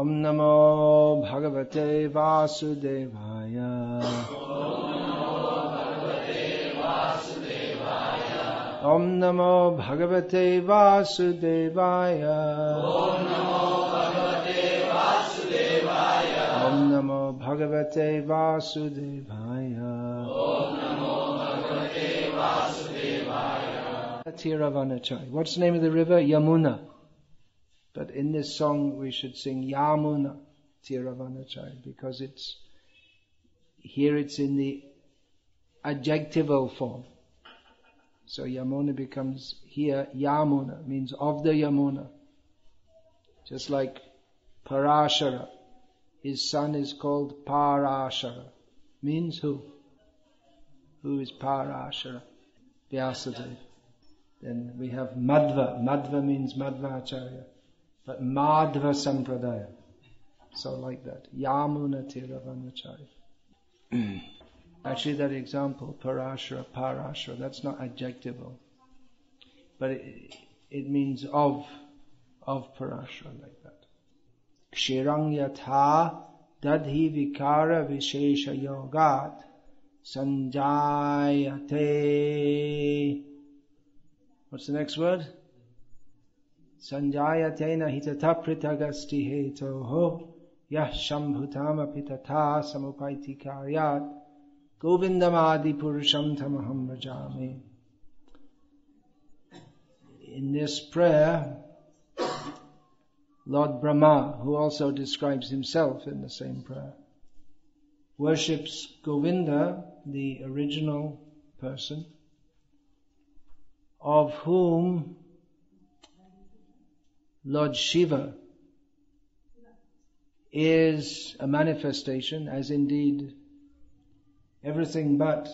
ॐ नमो भगवते वासुदेवाय ॐ नमो भगवते वासुदेवाय ॐ नमो भगवते वासुदेवाय Tiravanachai. What's the name of the river? Yamuna. But in this song we should sing Yamuna Tiravanachai because it's here it's in the adjectival form. So Yamuna becomes here Yamuna means of the Yamuna. Just like Parashara. His son is called Parashara. Means who? Who is Parashara? Vyasadeva. Then we have Madhva. Madhva means Madhvacharya. But Madhva Sampradaya. So like that. Yamuna Tiravanacharya. Mm. Actually that example, Parashara, Parashara, that's not adjectival. But it, it means of, of Parashara like that. Kshirang yatha dadhi vikara vishesha yogat sanjayate What's the next word? Sanjayatena samupaiti karyat govindamadi purusham tamaham bhajami. In this prayer, Lord Brahma, who also describes himself in the same prayer, worships Govinda, the original person, of whom Lord Shiva is a manifestation, as indeed everything but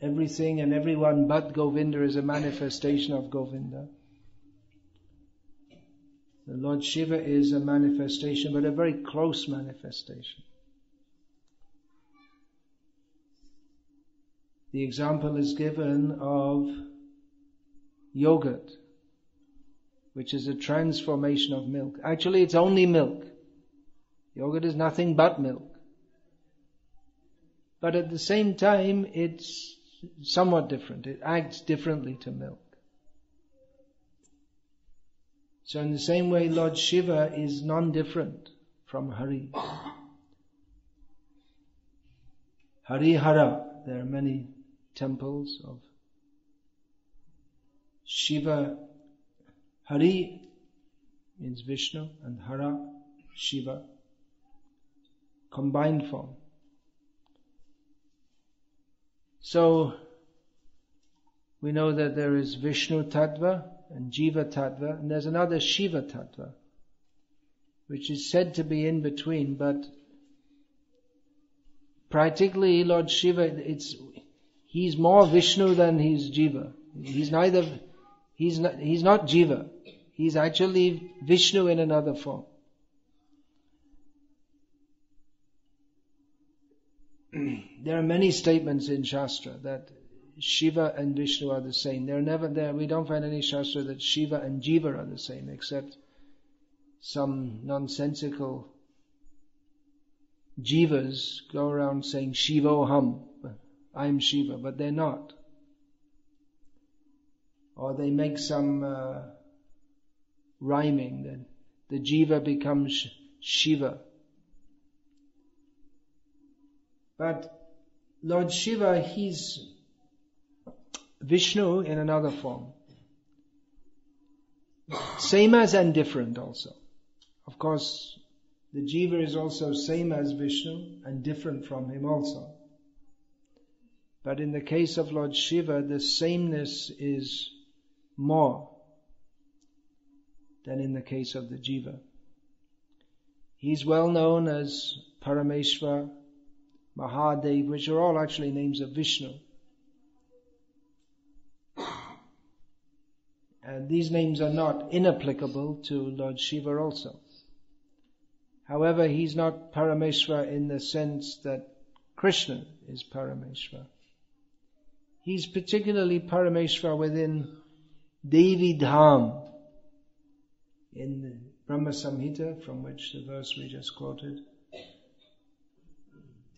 everything and everyone but Govinda is a manifestation of Govinda. The Lord Shiva is a manifestation, but a very close manifestation. The example is given of yogurt, which is a transformation of milk. Actually, it's only milk. Yogurt is nothing but milk. But at the same time, it's somewhat different. It acts differently to milk. So in the same way, Lord Shiva is non-different from Hari. Harihara, there are many temples of Shiva. Hari means Vishnu and Hara, Shiva. Combined form. So, we know that there is Vishnu Tattva and Jiva Tattva, and there's another Shiva Tattva, which is said to be in between, but practically Lord Shiva, it's, he's more Vishnu than he's Jiva. He's neither, he's not, he's not Jiva. He's actually Vishnu in another form. there are many statements in Shastra that Shiva and Vishnu are the same. They're never there. We don't find any Shastra that Shiva and Jiva are the same, except some nonsensical Jivas go around saying Shiva Shivoham, I'm Shiva, but they're not. Or they make some uh, rhyming then the Jiva becomes Shiva. But Lord Shiva, he's Vishnu in another form. Same as and different also. Of course, the Jiva is also same as Vishnu and different from him also. But in the case of Lord Shiva, the sameness is more than in the case of the Jiva. He's well known as Parameshwar, Mahadev, which are all actually names of Vishnu. And these names are not inapplicable to Lord Shiva also. However, he's not Parameshwar in the sense that Krishna is Parameshwar. He's particularly Parameshwar within Devi Dham in the Brahma Samhita, from which the verse we just quoted,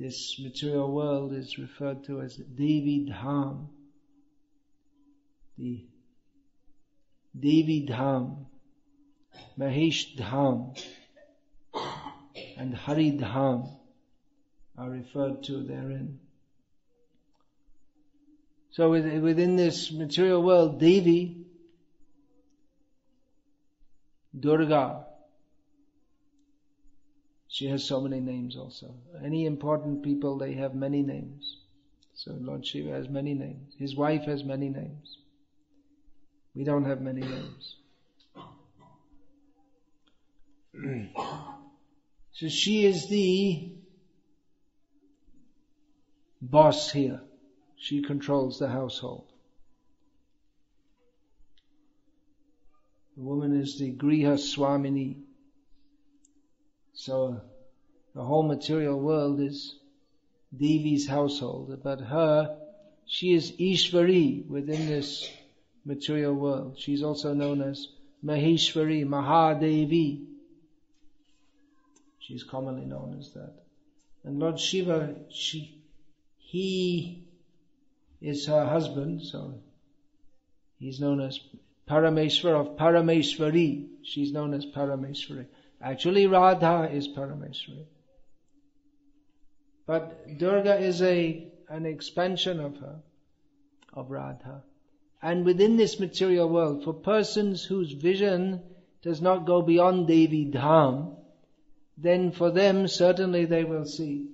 this material world is referred to as Devi Dham. The Devi Dham, Mahesh Dham, and Hari Dham are referred to therein. So within this material world, Devi, Durga, she has so many names also. Any important people, they have many names. So Lord Shiva has many names. His wife has many names. We don't have many names. so she is the boss here. She controls the household. The woman is the Griha Swamini. So the whole material world is Devi's household, but her, she is Ishvari within this material world. She's also known as Maheshwari, Mahadevi. She's commonly known as that. And Lord Shiva, she, he is her husband, so he's known as Parameshwar of Parameshwari. She's known as Parameshwari. Actually, Radha is Parameshwari. But Durga is a, an expansion of her, of Radha. And within this material world, for persons whose vision does not go beyond Devi Dham, then for them certainly they will see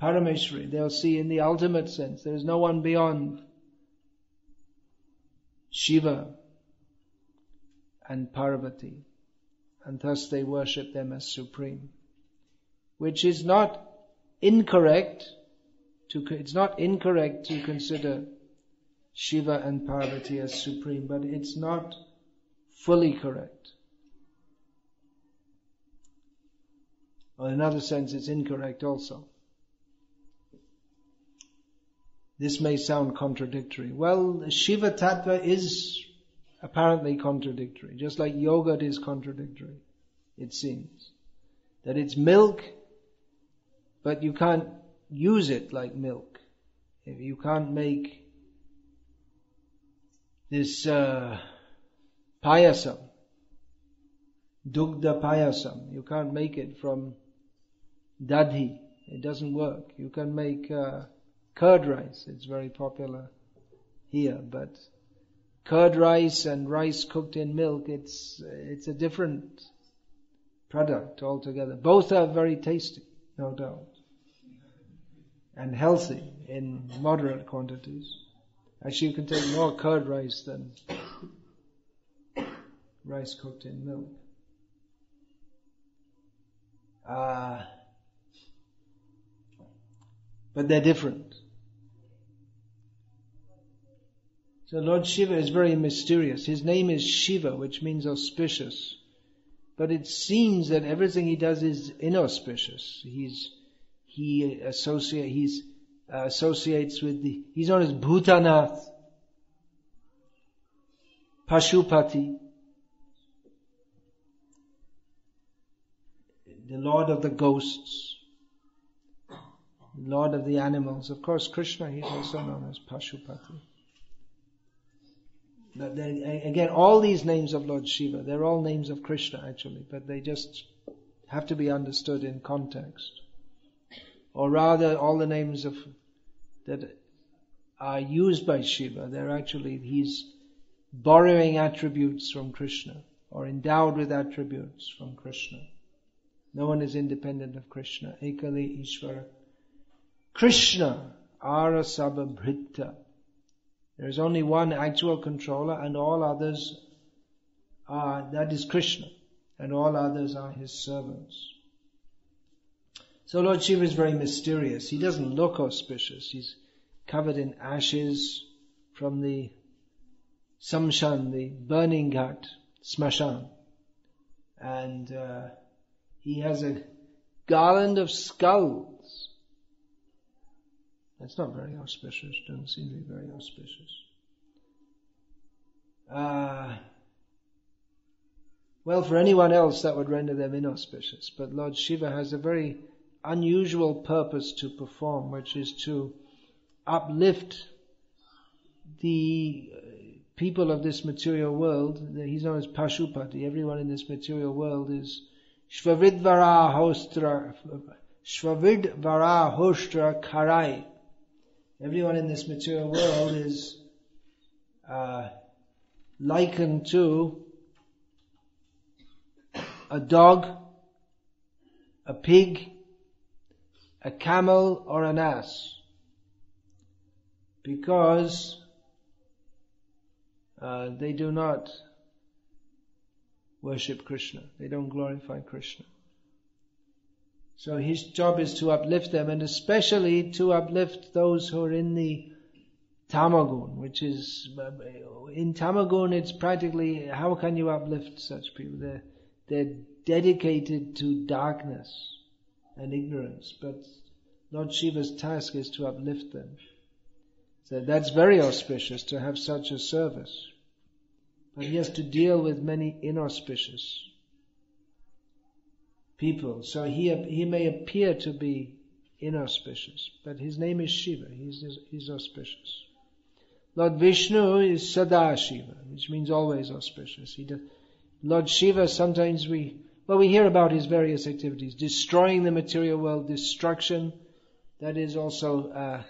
Parameshwari. They'll see in the ultimate sense. There is no one beyond Shiva and Parvati. And thus they worship them as supreme. Which is not incorrect to, it's not incorrect to consider Shiva and Parvati as supreme, but it's not fully correct. Or in another sense, it's incorrect also. This may sound contradictory. Well, Shiva Tattva is apparently contradictory, just like yogurt is contradictory, it seems. That it's milk, but you can't use it like milk. If you can't make this uh, payasam, dugda payasam, you can't make it from dadhi. It doesn't work. You can make uh, curd rice. It's very popular here, but curd rice and rice cooked in milk, it's, it's a different product altogether. Both are very tasty, no doubt. And healthy in moderate quantities. Actually, you can take more curd rice than rice cooked in milk. Uh, but they're different. So Lord Shiva is very mysterious. His name is Shiva, which means auspicious. But it seems that everything he does is inauspicious. He's, he associate, he's, uh, associates with the, he's known as Bhutanath, Pashupati, the Lord of the ghosts, Lord of the animals. Of course, Krishna, he's also known as Pashupati again, all these names of Lord Shiva, they're all names of Krishna actually, but they just have to be understood in context. Or rather, all the names of that are used by Shiva, they're actually, he's borrowing attributes from Krishna, or endowed with attributes from Krishna. No one is independent of Krishna. Ekali Ishvara. Krishna, Arasabha Bhritta. There is only one actual controller and all others are, that is Krishna, and all others are his servants. So Lord Shiva is very mysterious. He doesn't look auspicious. He's covered in ashes from the samshan, the burning ghat, smashan. And uh, he has a garland of skulls that's not very auspicious. Doesn't seem to be very auspicious. Uh, Well, for anyone else that would render them inauspicious, but Lord Shiva has a very unusual purpose to perform, which is to uplift the people of this material world. He's known as Pashupati. Everyone in this material world is Shvavidvara Hostra, Shvavidvara Hostra Karai. Everyone in this material world is uh, likened to a dog, a pig, a camel, or an ass. Because uh, they do not worship Krishna. They don't glorify Krishna. So his job is to uplift them and especially to uplift those who are in the tamagun, which is, in tamagun it's practically, how can you uplift such people? They're, they're dedicated to darkness and ignorance, but Lord Shiva's task is to uplift them. So that's very auspicious to have such a service. But he has to deal with many inauspicious people. So he, he may appear to be inauspicious, but his name is Shiva. He's, he's auspicious. Lord Vishnu is Sadashiva, which means always auspicious. He does, Lord Shiva, sometimes we, well, we hear about his various activities, destroying the material world, destruction. That is also, uh,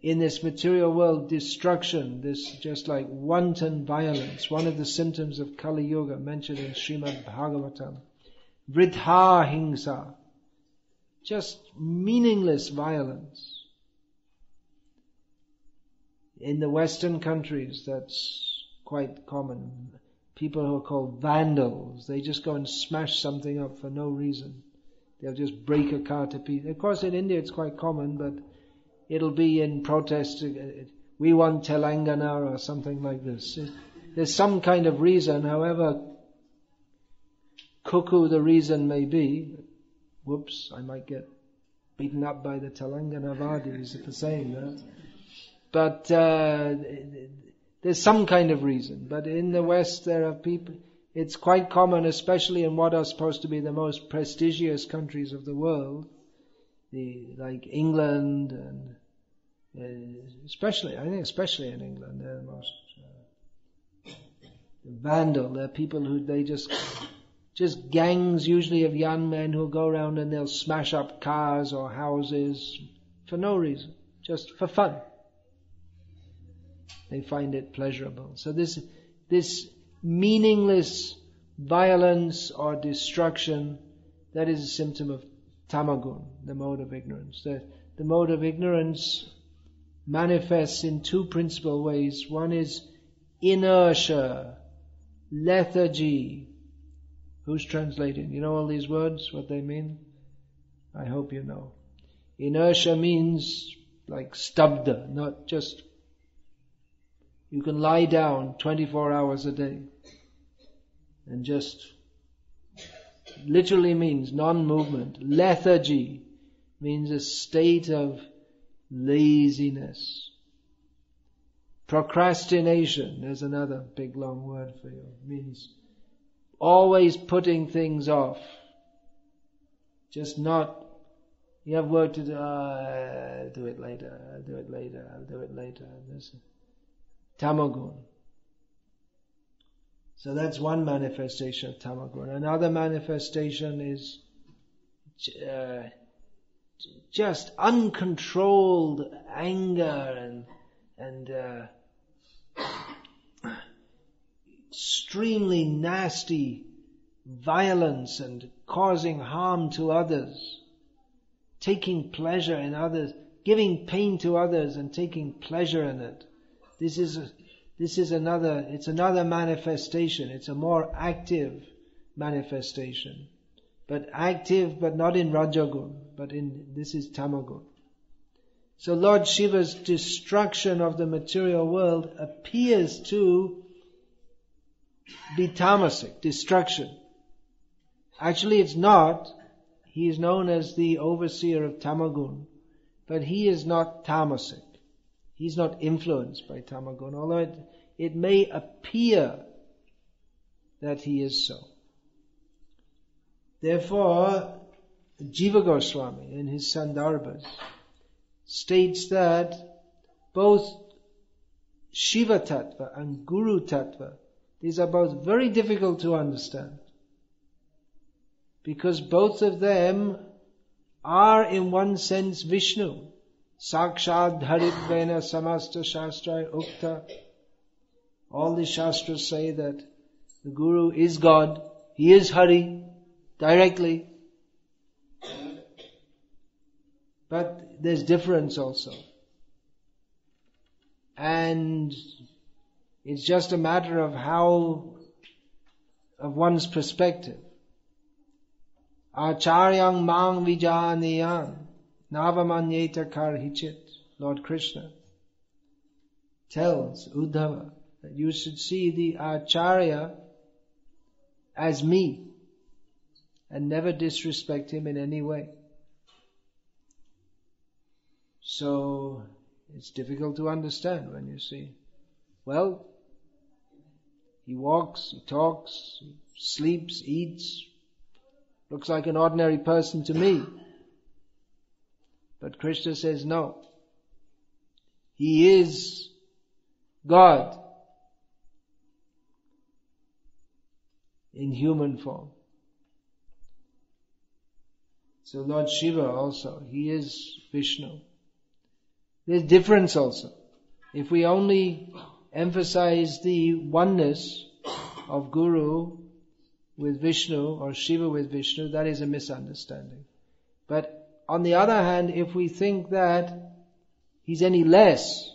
in this material world, destruction, this just like wanton violence, one of the symptoms of Kali Yuga mentioned in Srimad Bhagavatam. Vridha hingsa, just meaningless violence. In the Western countries, that's quite common. People who are called vandals, they just go and smash something up for no reason. They'll just break a car to pieces. Of course, in India it's quite common, but it'll be in protest. We want Telangana or something like this. There's some kind of reason, however cuckoo the reason may be. Whoops, I might get beaten up by the Telangana Vadis for saying that. But uh, there's some kind of reason. But in the West, there are people. It's quite common, especially in what are supposed to be the most prestigious countries of the world, the, like England and uh, especially, I think, especially in England, they're the most uh, vandal. They're people who they just just gangs usually of young men who go around and they'll smash up cars or houses for no reason, just for fun. They find it pleasurable. So this, this meaningless violence or destruction, that is a symptom of tamagun, the mode of ignorance. The, the mode of ignorance manifests in two principal ways. One is inertia, lethargy. Who's translating? You know all these words, what they mean? I hope you know. Inertia means like stabda, not just you can lie down 24 hours a day and just literally means non-movement. Lethargy means a state of laziness. Procrastination, there's another big long word for you, means always putting things off. Just not, you have work to do, uh, I'll do it later, I'll do it later, I'll do it later. This, tamagun. So that's one manifestation of tamagun. Another manifestation is uh, just uncontrolled anger and and uh, extremely nasty violence and causing harm to others, taking pleasure in others, giving pain to others and taking pleasure in it. This is a, this is another, it's another manifestation. It's a more active manifestation. But active, but not in Rajagun, but in, this is Tamagun. So Lord Shiva's destruction of the material world appears to be tamasic, destruction. Actually it's not. He is known as the overseer of Tamagun, but he is not tamasic. He's not influenced by tamagun, although it, it may appear that he is so. Therefore, Jiva Goswami in his Sandarbhas states that both Shiva Tattva and Guru Tattva, these are both very difficult to understand. Because both of them are in one sense Vishnu. Sakshad Dharitvena Samasta Shastra Ukta. All the Shastras say that the Guru is God. He is Hari directly. But there's difference also. And it's just a matter of how, of one's perspective. Acharyang mang vijaniyam navamanyeta karhichit. Lord Krishna tells Uddhava that you should see the Acharya as me and never disrespect him in any way. So it's difficult to understand when you see, well, he walks, he talks, he sleeps, eats, looks like an ordinary person to me. But Krishna says no. He is God in human form. So Lord Shiva also, he is Vishnu. There's difference also. If we only emphasize the oneness of Guru with Vishnu or Shiva with Vishnu, that is a misunderstanding. But on the other hand, if we think that he's any less,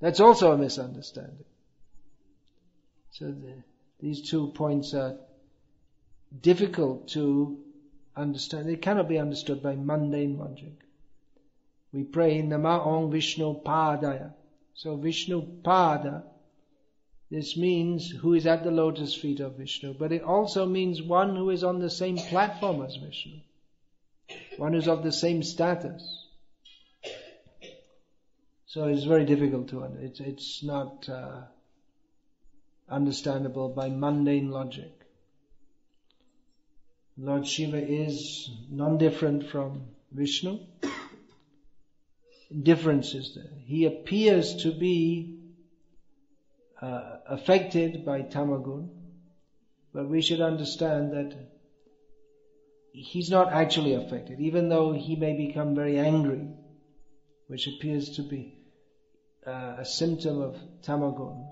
that's also a misunderstanding. So the, these two points are difficult to understand. They cannot be understood by mundane logic. We pray Nama Om Vishnu Padaya. So Vishnu Pada, this means who is at the lotus feet of Vishnu, but it also means one who is on the same platform as Vishnu. One who's of the same status. So it's very difficult to understand. It's, it's not uh, understandable by mundane logic. Lord Shiva is non-different from Vishnu differences there. He appears to be uh, affected by tamagun, but we should understand that he's not actually affected, even though he may become very angry, which appears to be uh, a symptom of tamagun.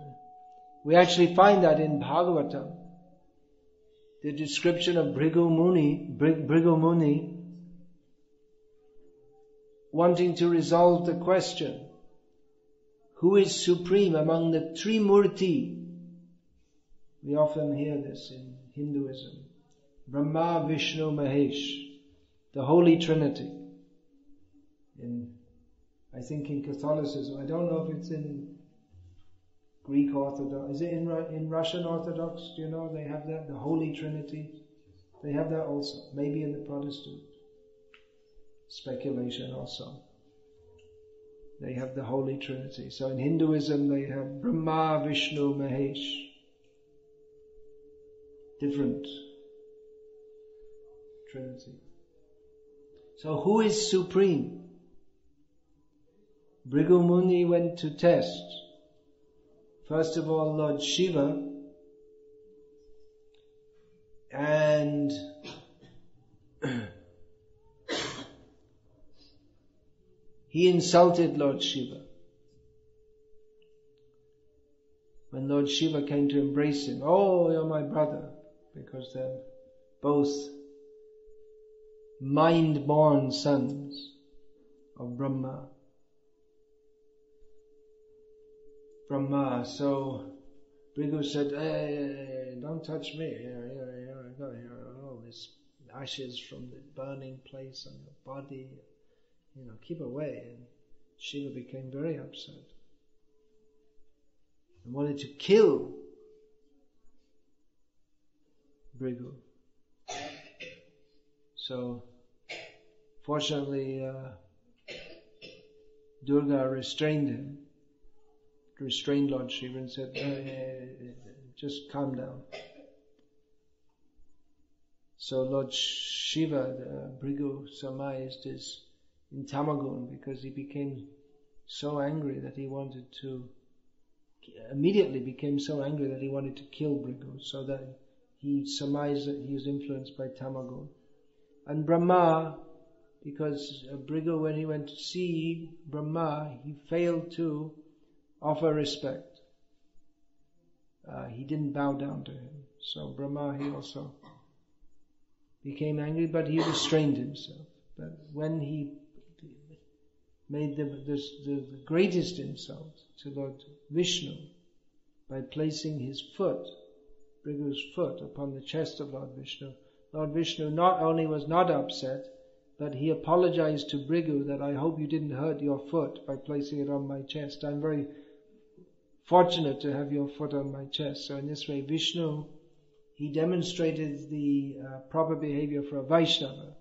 We actually find that in Bhagavatam. The description of Bhrigu Muni, Bhrigu Muni wanting to resolve the question who is supreme among the three murti? We often hear this in Hinduism. Brahma, Vishnu, Mahesh, the Holy Trinity. In, I think in Catholicism, I don't know if it's in Greek Orthodox. Is it in, in Russian Orthodox? Do you know they have that? The Holy Trinity? They have that also. Maybe in the Protestant speculation also. They have the Holy Trinity. So in Hinduism they have Brahma, Vishnu, Mahesh. Different Trinity. So who is supreme? Bhrigu Muni went to test. First of all, Lord Shiva and He insulted Lord Shiva. When Lord Shiva came to embrace him, oh, you're my brother, because they're both mind-born sons of Brahma. Brahma. So Bhrigu said, hey, don't touch me. Here, here, here I go. Here, all this ashes from the burning place on your body you know, keep away. And Shiva became very upset and wanted to kill Bhrigu. So, fortunately, uh, Durga restrained him, restrained Lord Shiva and said, uh, just calm down. So Lord Shiva, the Bhrigu surmised, is in Tamagun because he became so angry that he wanted to, immediately became so angry that he wanted to kill Bhrigu, so that he surmised that he was influenced by Tamagun. And Brahma, because Bhrigu, when he went to see Brahma, he failed to offer respect. Uh, he didn't bow down to him. So Brahma, he also became angry, but he restrained himself. But when he made the, the, greatest insult to Lord Vishnu by placing his foot, Bhrigu's foot, upon the chest of Lord Vishnu, Lord Vishnu not only was not upset, but he apologized to Bhrigu that I hope you didn't hurt your foot by placing it on my chest. I'm very fortunate to have your foot on my chest. So in this way, Vishnu, he demonstrated the uh, proper behavior for a Vaishnava.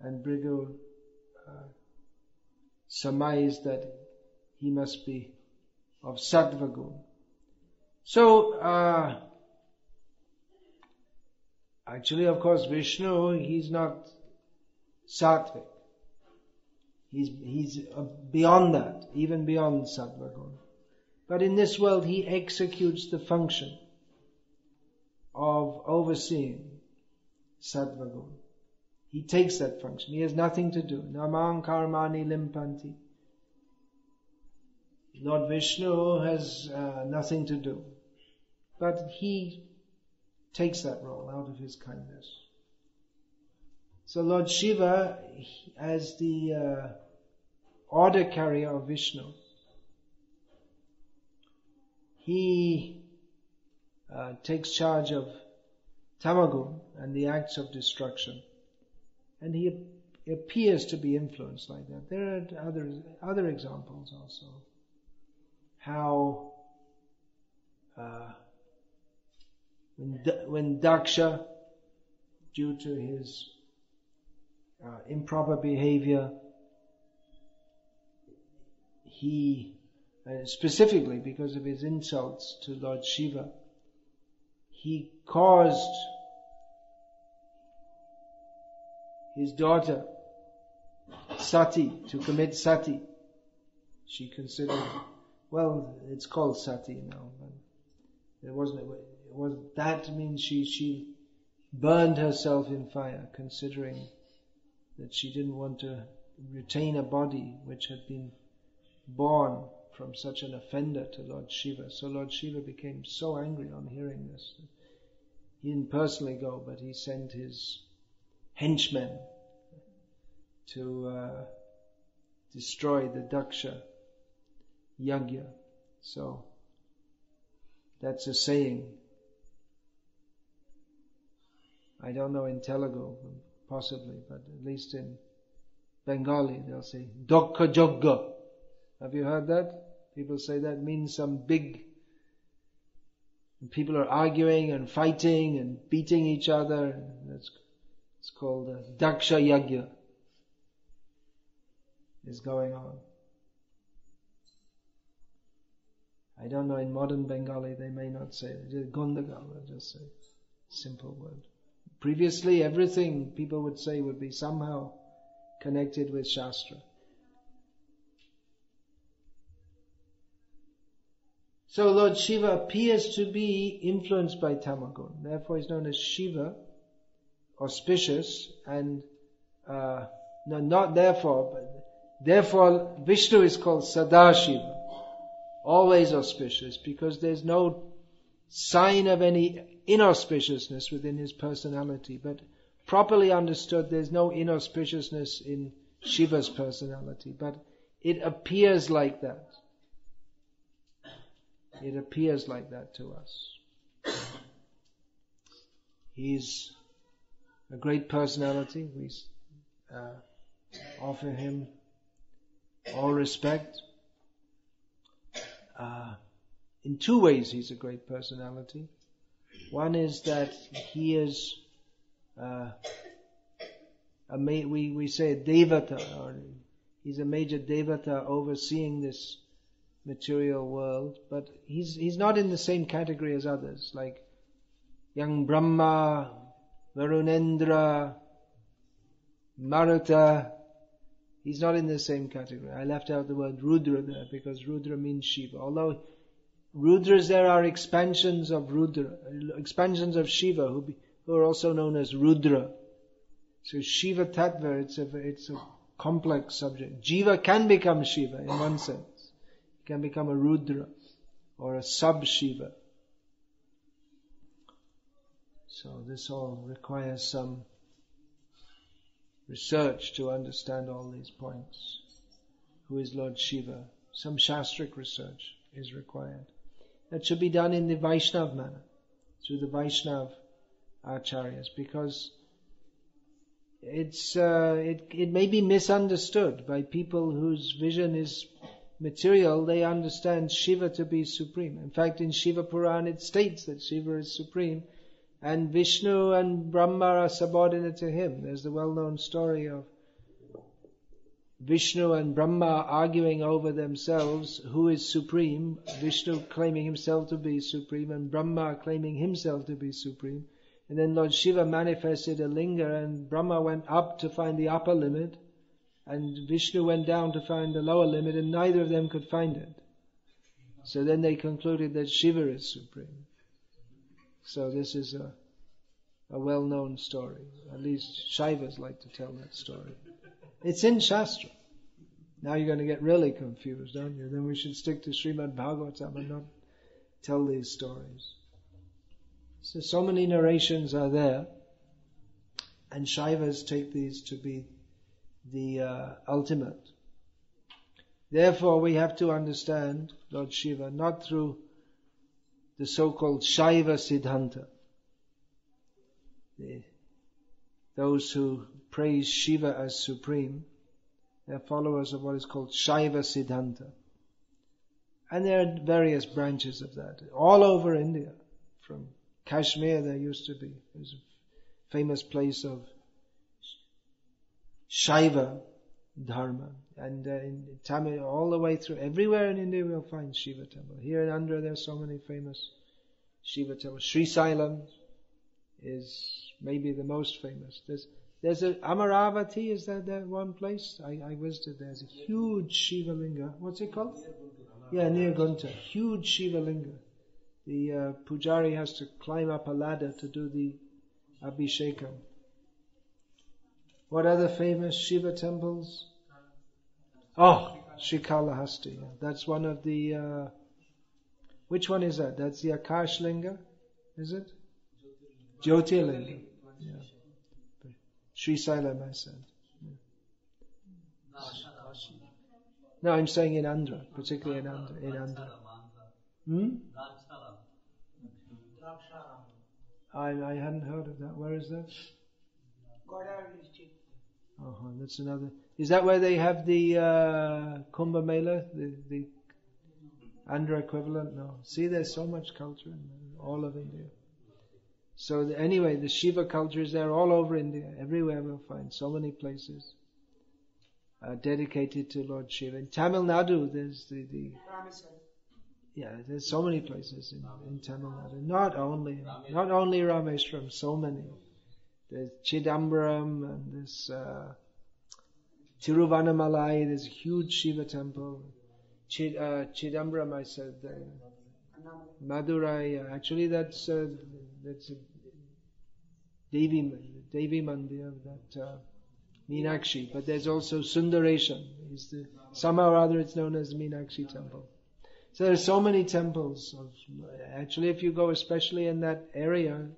And Bhrigu uh, surmised that he must be of Sattva So, uh, actually, of course, Vishnu, he's not Sattvic. He's, he's uh, beyond that, even beyond Sattva But in this world, he executes the function of overseeing Sattva He takes that function. He has nothing to do. Namang karmani limpanti. Lord Vishnu has uh, nothing to do. But he takes that role out of his kindness. So Lord Shiva, as the uh, order carrier of Vishnu, he uh, takes charge of Tamagun and the acts of destruction. And he appears to be influenced like that. There are other, other examples also. How uh, when, when Daksha, due to his uh, improper behavior. He, uh, specifically because of his insults to Lord Shiva, he caused his daughter Sati to commit sati. She considered, well, it's called sati now, it wasn't. It was that means she she burned herself in fire, considering that she didn't want to retain a body which had been born from such an offender to Lord Shiva. So Lord Shiva became so angry on hearing this. He didn't personally go, but he sent his henchmen to uh, destroy the Daksha Yagya. So that's a saying. I don't know in Telugu, possibly, but at least in Bengali they'll say Dokka Jogga. Have you heard that? People say that means some big people are arguing and fighting and beating each other. That's it's called Daksha Yagya is going on. I don't know in modern Bengali they may not say it. Gondagal, just say simple word. Previously, everything people would say would be somehow connected with Shastra. So Lord Shiva appears to be influenced by Tamagun. Therefore, he's known as Shiva, auspicious, and uh, no, not therefore, but therefore Vishnu is called Sadashiva, always auspicious, because there's no sign of any inauspiciousness within his personality, but properly understood, there's no inauspiciousness in Shiva's personality, but it appears like that. It appears like that to us. He's a great personality. We uh, offer him all respect. Uh, in two ways, he's a great personality. One is that he is uh, a ma- we we say devata, or he's a major devata overseeing this material world, but he's he's not in the same category as others, like young Brahma, Varunendra, Maruta, he's not in the same category. I left out the word Rudra there because Rudra means Shiva. Although Rudras there are expansions of Rudra, expansions of Shiva who, be, who are also known as Rudra. So Shiva Tattva, it's a, it's a complex subject. Jiva can become Shiva in one sense. He can become a Rudra or a sub-Shiva. So this all requires some research to understand all these points. Who is Lord Shiva? Some shastric research is required. That should be done in the Vaishnav manner, through the Vaishnav acharyas, because it's uh, it it may be misunderstood by people whose vision is material. They understand Shiva to be supreme. In fact, in Shiva Puran it states that Shiva is supreme, and Vishnu and Brahma are subordinate to him. There's the well-known story of Vishnu and Brahma arguing over themselves who is supreme. Vishnu claiming himself to be supreme, and Brahma claiming himself to be supreme. And then Lord Shiva manifested a linga and Brahma went up to find the upper limit and Vishnu went down to find the lower limit and neither of them could find it. So then they concluded that Shiva is supreme. So this is a, a well-known story. At least Shaivas like to tell that story. It's in Shastra. Now you're going to get really confused, aren't you? Then we should stick to Srimad Bhagavatam and not tell these stories. So, so many narrations are there, and Shaivas take these to be the uh, ultimate. Therefore, we have to understand Lord Shiva not through the so-called Shaiva Siddhanta. The, those who praise Shiva as supreme, they're followers of what is called Shaiva Siddhanta. And there are various branches of that all over India, from Kashmir there used to be. There's a famous place of Shaiva Dharma. And uh, in Tamil, all the way through, everywhere in India we'll find Shiva temple. Here in Andhra there are so many famous Shiva temples. Sri Sailam is maybe the most famous. There's, there's a Amaravati, is that that one place? I, I visited. There's a huge Shiva linga. What's it called? Yeah, near Guntur. Huge Shiva linga the uh, pujari has to climb up a ladder to do the abhishekam. What other famous Shiva temples? Oh, Srikalahasti. Yeah. That's one of the. Uh, which one is that? That's the Akashlinga, is it? Jyotirlinga. Yeah. Sri Sailam, I said. No, I'm saying in Andhra, particularly in Andhra. In Andhra. Hmm? I, I hadn't heard of that. Where is that? Uh-huh, that's another. Is that where they have the uh, Kumbh Mela, the, the Andhra equivalent? No. See, there's so much culture in all of India. So the, anyway, the Shiva culture is there all over India. Everywhere we'll find so many places uh, dedicated to Lord Shiva. In Tamil Nadu, there's the, the yeah, there's so many places in, in Tamil Nadu. Not only, not only Rameshwaram, so many. There's Chidambaram and there's uh, Tiruvannamalai, there's a huge Shiva temple. Chid, uh, Chidambaram, I said, uh, Madurai, actually that's, uh, that's a Devi, Devi Mandir, that uh, Meenakshi. But there's also Sundareshan. The, somehow or other it's known as Meenakshi temple. So there are so many temples. Of, actually, if you go, especially in that area,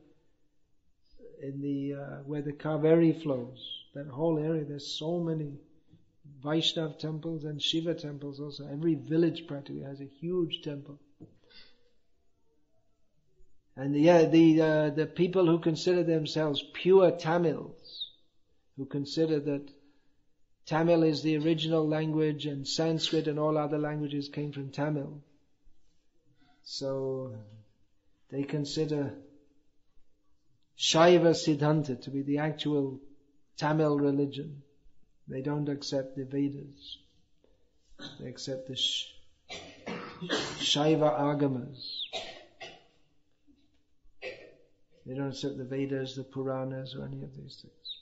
in the uh, where the Kaveri flows, that whole area, there's so many Vaishnav temples and Shiva temples. Also, every village practically has a huge temple. And yeah, the uh, the people who consider themselves pure Tamils, who consider that Tamil is the original language and Sanskrit and all other languages came from Tamil. So they consider Shaiva Siddhanta to be the actual Tamil religion. They don't accept the Vedas. They accept the Sh- Shaiva Agamas. They don't accept the Vedas, the Puranas, or any of these things.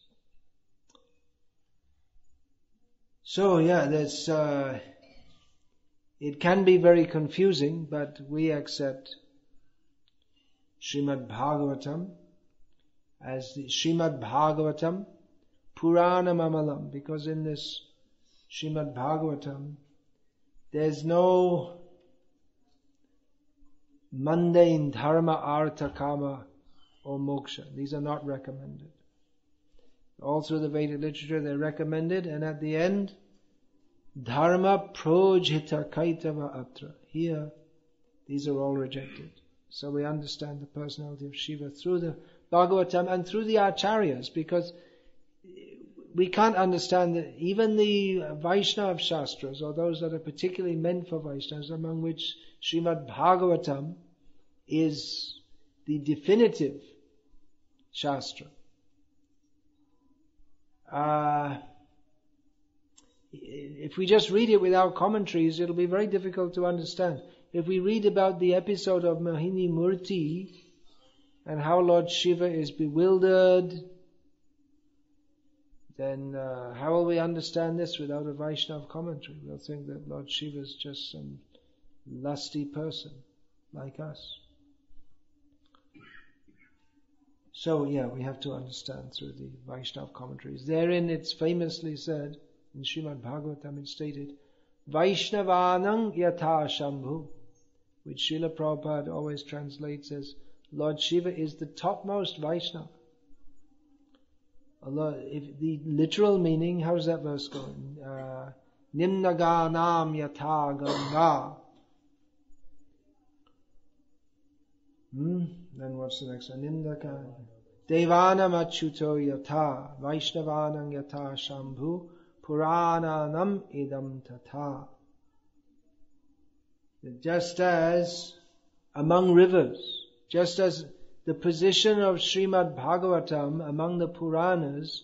So yeah, there's, uh, it can be very confusing, but we accept Srimad Bhagavatam as the Srimad Bhagavatam Puranam Amalam, because in this Srimad Bhagavatam, there's no mundane dharma, artha, kama, or moksha. These are not recommended. Through the Vedic literature, they're recommended, and at the end, dharma projita kaitava atra. Here, these are all rejected. So we understand the personality of Shiva through the Bhagavatam and through the Acharyas, because we can't understand that even the Vaishnava Shastras, or those that are particularly meant for Vaishnavas, among which Srimad Bhagavatam is the definitive Shastra. Uh, if we just read it without commentaries, it'll be very difficult to understand. If we read about the episode of Mohini Murti and how Lord Shiva is bewildered, then uh, how will we understand this without a Vaishnav commentary? We'll think that Lord Shiva is just some lusty person like us. So yeah, we have to understand through the Vaishnav commentaries. Therein it's famously said, in Srimad Bhagavatam it's stated, Vaishnavanang yatha shambhu, which Srila Prabhupada always translates as, Lord Shiva is the topmost Vaishnava. Allah, if the literal meaning, how does that verse go? Uh, Nimnaganam yatha ganga. Hmm? Then what's the next one? Nindaka. Devanam achuto yata. Vaishnavanam yata shambhu. Purananam idam tata. Just as among rivers, just as the position of Srimad Bhagavatam among the Puranas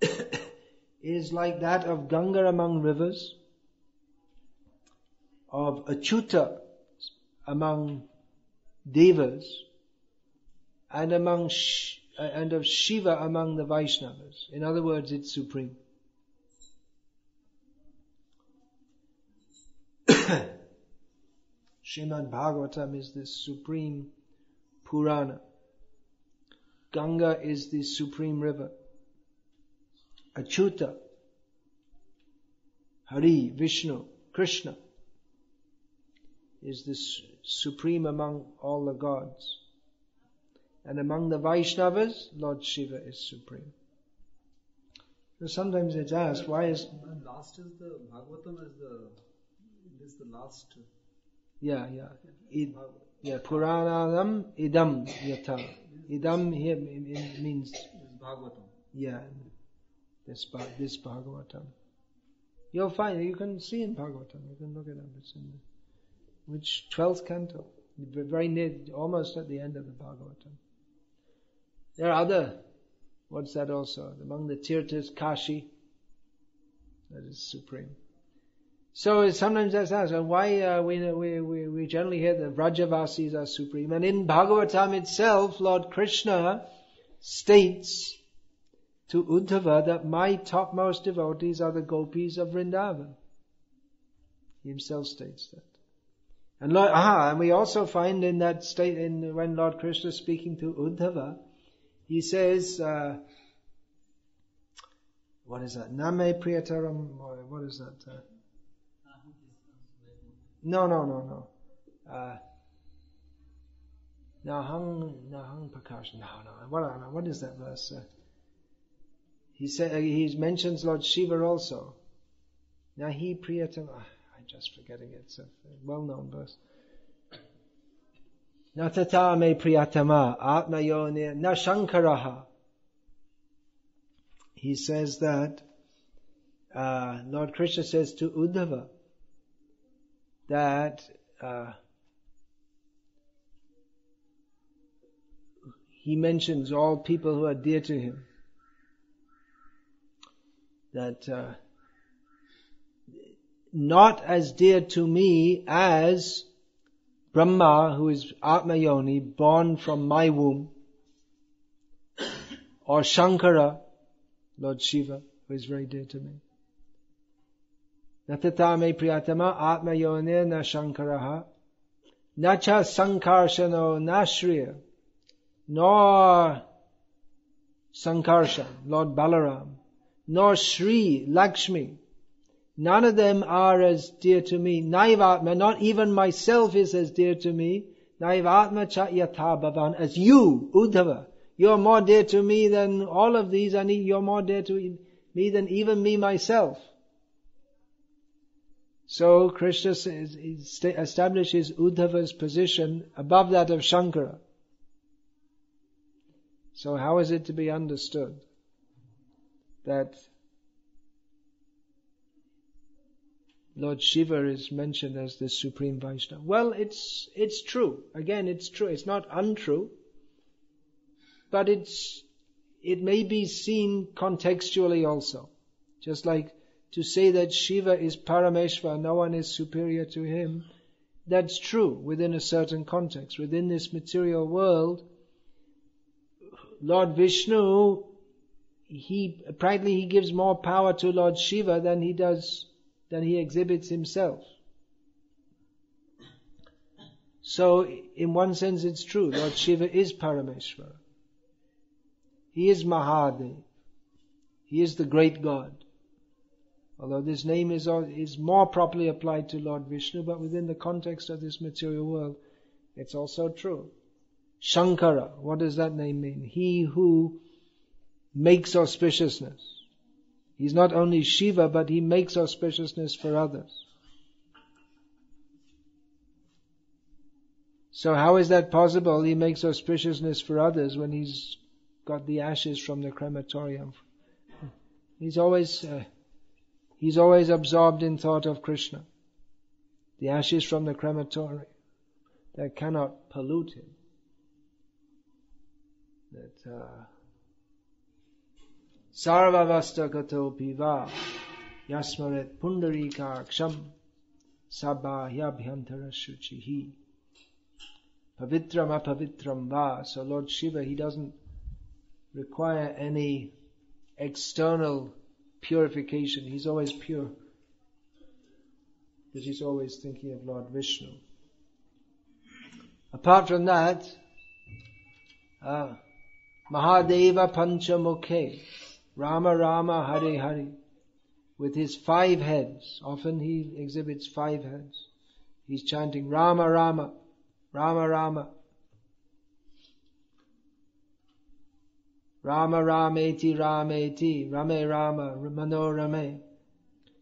is like that of Ganga among rivers, of Achyuta among devas, and among uh, and of Shiva among the Vaishnavas. In other words, it's supreme. Srimad Bhagavatam is the supreme Purana. Ganga is the supreme river. Achuta, Hari, Vishnu, Krishna is the supreme among all the gods. And among the Vaishnavas, Lord Shiva is supreme. So sometimes it's asked, why is... Last is the, Bhagavatam is the, this is the last. Yeah, yeah. It, yeah, Purananam idam yata. Idam here means... Bhagavatam. Yeah, this, this Bhagavatam. You'll find, you can see in Bhagavatam, you can look at it it's in the, which 12th canto, very near, almost at the end of the Bhagavatam. There are other, what's that also? Among the Tirthas, Kashi, that is supreme. So sometimes that's asked, why uh, we, we, we, we generally hear that Vrajavasis are supreme. And in Bhagavatam itself, Lord Krishna states to Uddhava that my topmost devotees are the gopis of Vrindavan. He himself states that. And Lord, ah, and we also find in that state, in when Lord Krishna is speaking to Uddhava, he says, uh, what is that? Name Priyataram, what is that? Uh, no, no, no, no. Uh, Nahang, Nahang Prakash, no, no. What, what is that verse? Uh, he said, uh, he mentions Lord Shiva also. Nahi Priyatam, ah, I'm just forgetting it. It's a well-known verse. Natata me priyatama atmayone na shankaraha. He says that uh, Lord Krishna says to Uddhava that uh, he mentions all people who are dear to him. That uh, not as dear to me as Brahma, who is Atma Yoni, born from my womb, or Shankara, Lord Shiva, who is very dear to me. Natata me priyatama atma yone na Shankaraha, nacha sankarshano nashriya, nor Sankarshan, Lord Balaram, nor Sri Lakshmi. None of them are as dear to me. Naivatma, not even myself is as dear to me. Naivatma cha yatha bhavan, as you, Uddhava. You're more dear to me than all of these, and you're more dear to me than even me myself. So Krishna establishes Uddhava's position above that of Shankara. So how is it to be understood that Lord Shiva is mentioned as the supreme Vaishnava? Well, it's, it's true. Again, it's true. It's not untrue. But it's, it may be seen contextually also. Just like to say that Shiva is Parameshwar, no one is superior to him, that's true within a certain context. Within this material world, Lord Vishnu, he practically he gives more power to Lord Shiva than he does than he exhibits himself. So, in one sense, it's true. Lord Shiva is Parameshwar. He is Mahadev. He is the great God. Although this name is, is more properly applied to Lord Vishnu, but within the context of this material world, it's also true. Shankara, what does that name mean? He who makes auspiciousness. He's not only Shiva, but he makes auspiciousness for others. So how is that possible? He makes auspiciousness for others when he's got the ashes from the crematorium. He's always, uh, he's always absorbed in thought of Krishna. The ashes from the crematory that cannot pollute him that uh, Sarvavastagato piva yasmaret pundarikaksham sabbahyabhyantara shuchihi pavitram apavitram va. So Lord Shiva, he doesn't require any external purification. He's always pure. Because he's always thinking of Lord Vishnu. Apart from that, uh, Mahadeva Panchamukhe, Rama Rama Hare Hare, with his five heads. Often he exhibits five heads. He's chanting Rama Rama, Rama Rama. Rama Rameti Rameti, Rame Rama, Manorame.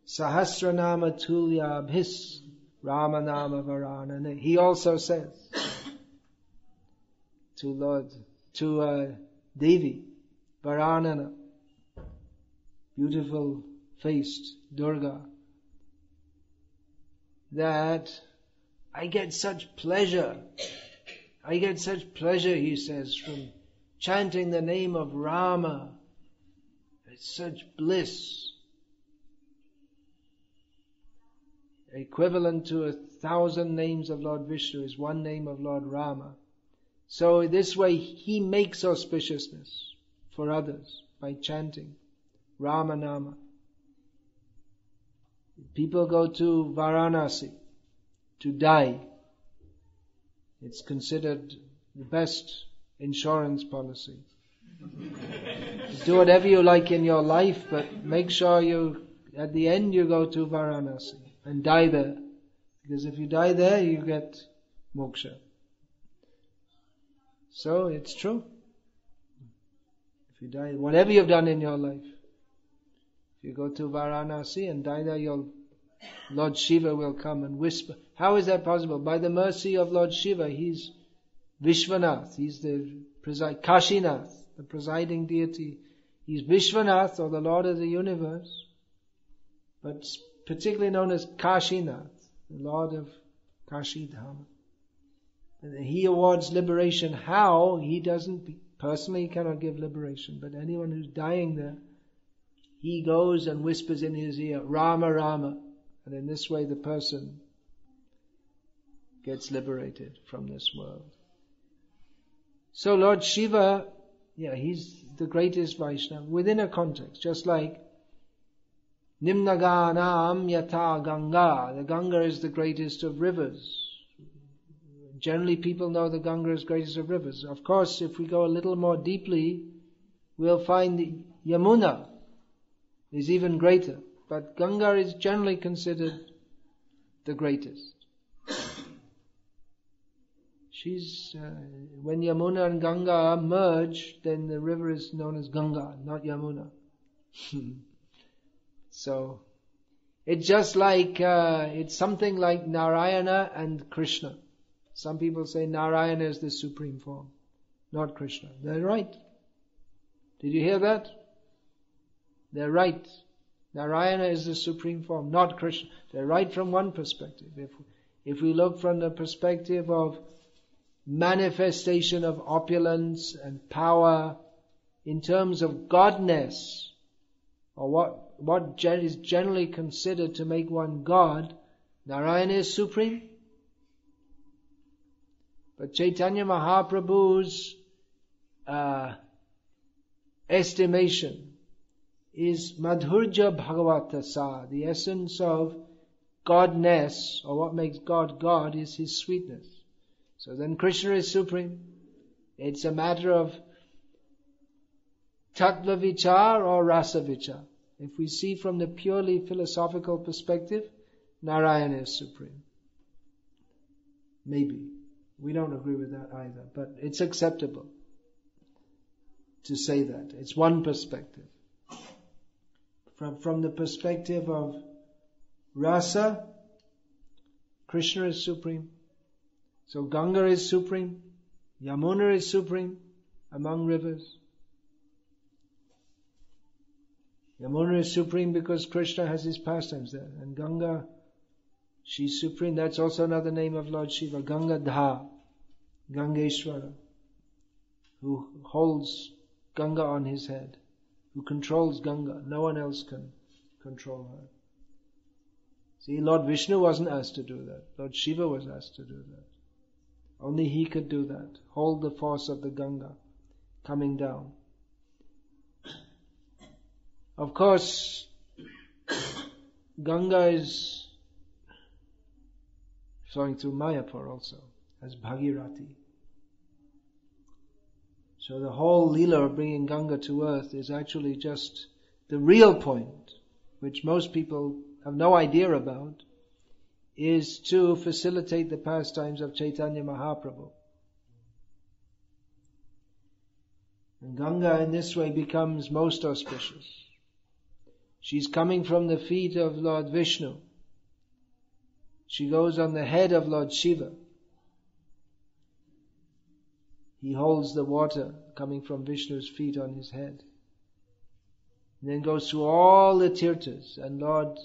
Sahasranama Tulya Abhis, Rama Nama Varanane. He also says to Lord, to uh, Devi, Varanana, beautiful faced Durga, that I get such pleasure. I get such pleasure, he says, from chanting the name of Rama. It's such bliss. Equivalent to a thousand names of Lord Vishnu is one name of Lord Rama. So this way he makes auspiciousness for others by chanting Ramanama. People go to Varanasi to die. It's considered the best insurance policy. Do whatever you like in your life, but make sure you, at the end you go to Varanasi and die there. Because if you die there, you get moksha. So it's true. If you die, whatever you've done in your life, if you go to Varanasi and die there, your Lord Shiva will come and whisper. How is that possible? By the mercy of Lord Shiva, He's Vishwanath. He's the preside, Kashinath, the presiding deity. He's Vishwanath or the Lord of the universe, but particularly known as Kashinath, the Lord of Kashidhama. And he awards liberation. How? He doesn't, personally, he cannot give liberation, but anyone who's dying there, he goes and whispers in his ear, Rama, Rama. And in this way the person gets liberated from this world. So Lord Shiva, yeah, he's, the greatest Vaishnava within a context, just like Nimnaganam Yata Ganga. The Ganga is the greatest of rivers. Generally people know the Ganga is greatest of rivers. Of course, if we go a little more deeply, we'll find the Yamuna is even greater. But Ganga is generally considered the greatest. She's, uh, when Yamuna and Ganga merge, then the river is known as Ganga, not Yamuna. so, it's just like, uh, it's something like Narayana and Krishna. Some people say Narayana is the supreme form, not Krishna. They're right. Did you hear that? They're right. Narayana is the supreme form, not Krishna. They're right from one perspective. If, if we look from the perspective of manifestation of opulence and power in terms of godness, or what, what is generally considered to make one God, Narayana is supreme. But Chaitanya Mahaprabhu's uh, estimation is Madhurja Bhagavatasa, the essence of Godness, or what makes God God is His sweetness. So then Krishna is supreme. It's a matter of tattva vichar or rasa vichar. If we see from the purely philosophical perspective, Narayana is supreme. Maybe. We don't agree with that either, but it's acceptable to say that. It's one perspective. From, from the perspective of rasa, Krishna is supreme. So Ganga is supreme, Yamuna is supreme among rivers. Yamuna is supreme because Krishna has his pastimes there, and Ganga, she's supreme. That's also another name of Lord Shiva, Ganga Dha, Gangeshwara, who holds Ganga on his head, who controls Ganga. No one else can control her. See, Lord Vishnu wasn't asked to do that. Lord Shiva was asked to do that. Only he could do that. Hold the force of the Ganga coming down. Of course, Ganga is flowing through Mayapur also as Bhagirathi. So the whole Leela of bringing Ganga to earth is actually just the real point, which most people have no idea about, is to facilitate the pastimes of Chaitanya Mahaprabhu. And Ganga in this way becomes most auspicious. She's coming from the feet of Lord Vishnu. She goes on the head of Lord Shiva. He holds the water coming from Vishnu's feet on his head. And then goes through all the tirthas and Lord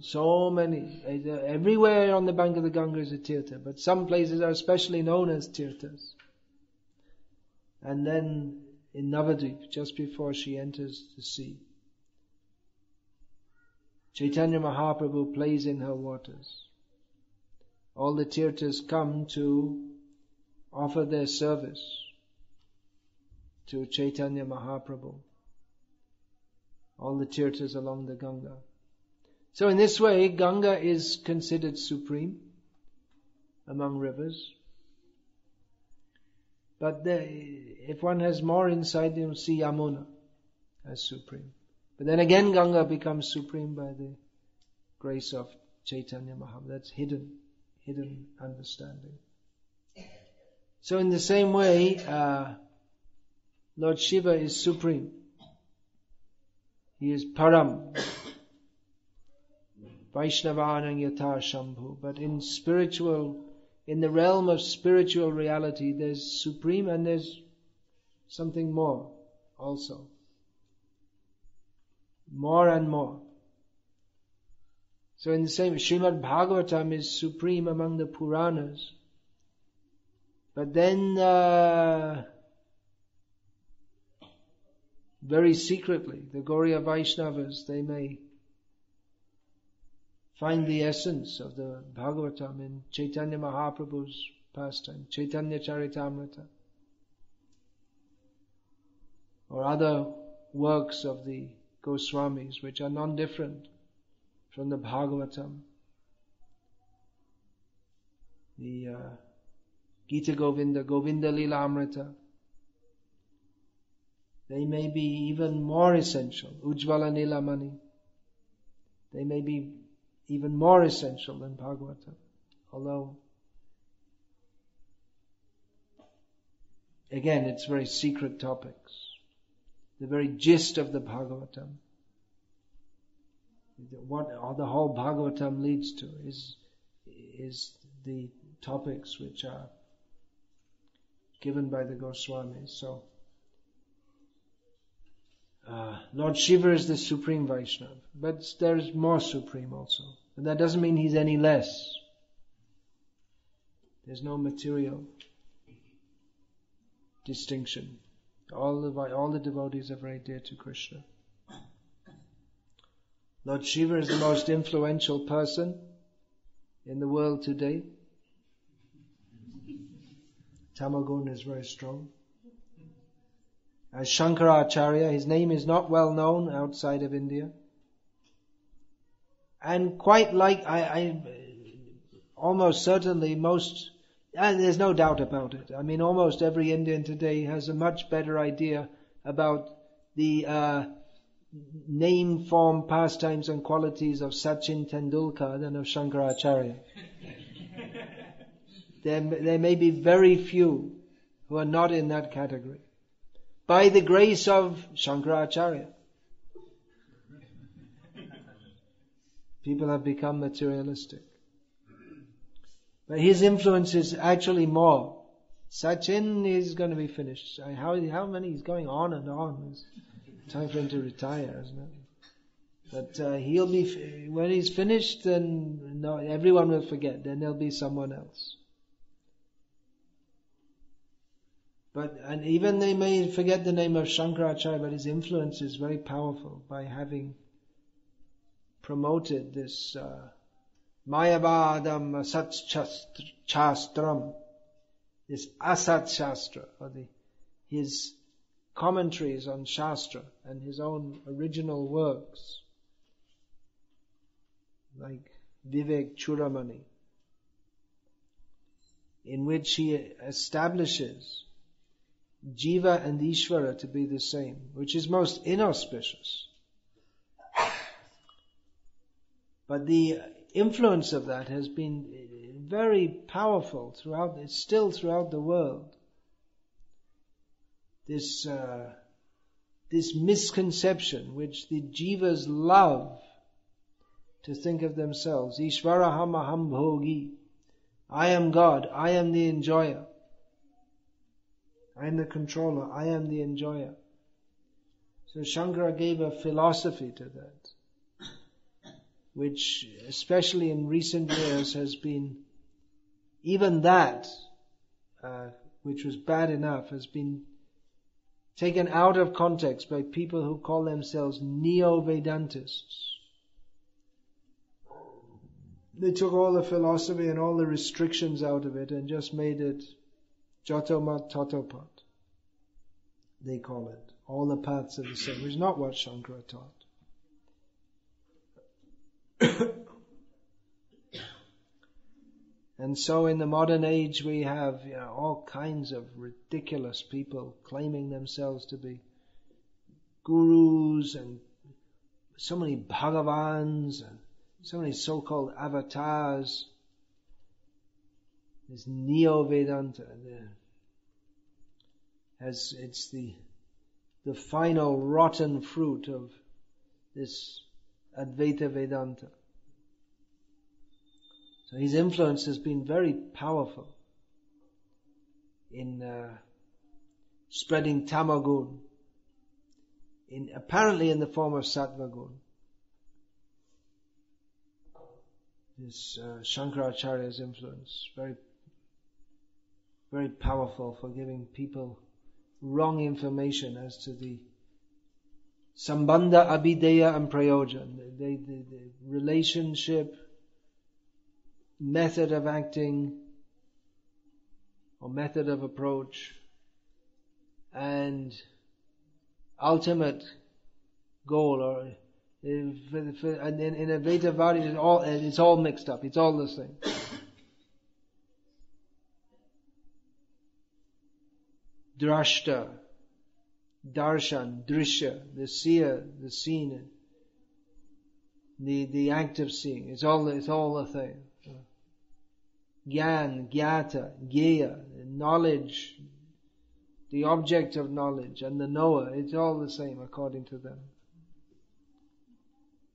so many, everywhere on the bank of the Ganga is a tirtha, but some places are especially known as tirthas. And then in Navadvip, just before she enters the sea, Chaitanya Mahaprabhu plays in her waters. All the tirthas come to offer their service to Chaitanya Mahaprabhu. All the tirthas along the Ganga. So in this way, Ganga is considered supreme among rivers. But the, if one has more insight, you'll see Yamuna as supreme. But then again, Ganga becomes supreme by the grace of Chaitanya Mahaprabhu. That's hidden, hidden understanding. So in the same way, uh, Lord Shiva is supreme. He is Param. Vaishnavanang Yata Shambhu. But in spiritual, in the realm of spiritual reality, there's supreme and there's something more also. More and more. So in the same, Srimad Bhagavatam is supreme among the Puranas. But then, uh, very secretly, the Gaudiya Vaishnavas, they may find the essence of the Bhagavatam in Chaitanya Mahaprabhu's pastime, Chaitanya Charitamrita. or other works of the Goswamis which are non-different from the Bhagavatam. The uh, Gita Govinda, Govinda Lila Amrita. They may be even more essential. Ujvala Nilamani. They may be even more essential than Bhagavatam. Although, again, it's very secret topics. The very gist of the Bhagavatam, what the whole Bhagavatam leads to is, is the topics which are given by the Goswamis. So, uh, Lord Shiva is the supreme Vaishnava, but there's more supreme also. And that doesn't mean he's any less. There's no material distinction. All the, all the devotees are very dear to Krishna. Lord Shiva is the most influential person in the world today. Tamagun is very strong. As Shankaracharya, his name is not well known outside of India. And quite like, I, I almost certainly most, and there's no doubt about it. I mean, almost every Indian today has a much better idea about the uh, name, form, pastimes, and qualities of Sachin Tendulkar than of Shankaracharya. there, there may be very few who are not in that category. By the grace of Shankaracharya. People have become materialistic. But his influence is actually more. Sachin is going to be finished. How, how many? He's going on and on. It's time for him to retire, isn't it? But uh, he'll be, when he's finished, then no, everyone will forget. Then there'll be someone else. But, and even they may forget the name of Shankaracharya, but his influence is very powerful by having promoted this uh, Mayavadam Asat this Asat Shastra, or the, his commentaries on Shastra and his own original works, like Vivek Chudamani, in which he establishes Jiva and Ishvara to be the same, which is most inauspicious. But the influence of that has been very powerful throughout, it's still throughout the world. This, uh, this misconception which the jivas love to think of themselves. Ishvara aham bhogi. I am God. I am the enjoyer. I am the controller. I am the enjoyer. So Shankara gave a philosophy to that which especially in recent years has been, even that, uh, which was bad enough, has been taken out of context by people who call themselves neo-Vedantists. They took all the philosophy and all the restrictions out of it and just made it Jotomat Totopat. They call it. All the paths are the same, which is not what Shankara taught. and so in the modern age we have you know, all kinds of ridiculous people claiming themselves to be gurus and so many bhagavans and so many so-called avatars. This neo-Vedanta, as it's the the final rotten fruit of this Advaita Vedanta. So his influence has been very powerful in uh, spreading tamagun, in apparently in the form of sattvagun. This uh, Shankaracharya's influence very, very powerful for giving people wrong information as to the Sambandha, Abhideya and Prayojan. The, the, the relationship, method of acting, or method of approach, and ultimate goal or in, in, in Advaita Vadi, it's all, it's all mixed up. It's all the same. Drashta, Darshan, Drishya, the seer, the seen, the, the act of seeing. It's all, it's all the thing. Gyan, Gyata, Gya, knowledge, the object of knowledge and the knower, it's all the same according to them.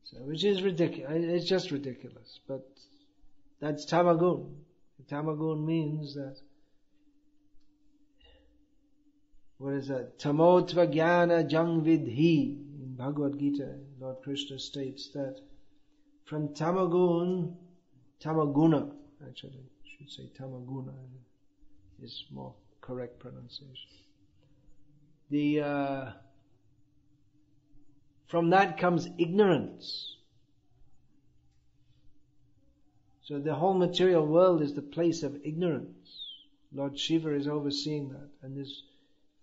So, which is ridiculous. It's just ridiculous. But that's tamagun. Tamagun means that what is that? Tamotva jnana jang vidhi. In Bhagavad Gita, Lord Krishna states that from tamagun, tamaguna, actually, I should say tamaguna is more correct pronunciation. The uh, from that comes ignorance. So the whole material world is the place of ignorance. Lord Shiva is overseeing that, and this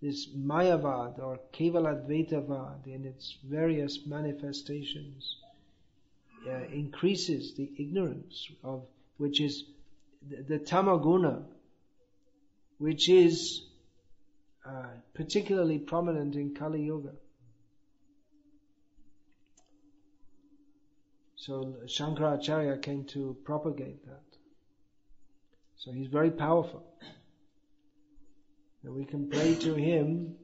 this Mayavad or Kevaladvaitavad in its various manifestations uh, increases the ignorance of which is the, the tamaguna which is uh, particularly prominent in Kali Yuga. So Shankaracharya came to propagate that. So he's very powerful. And we can pray to him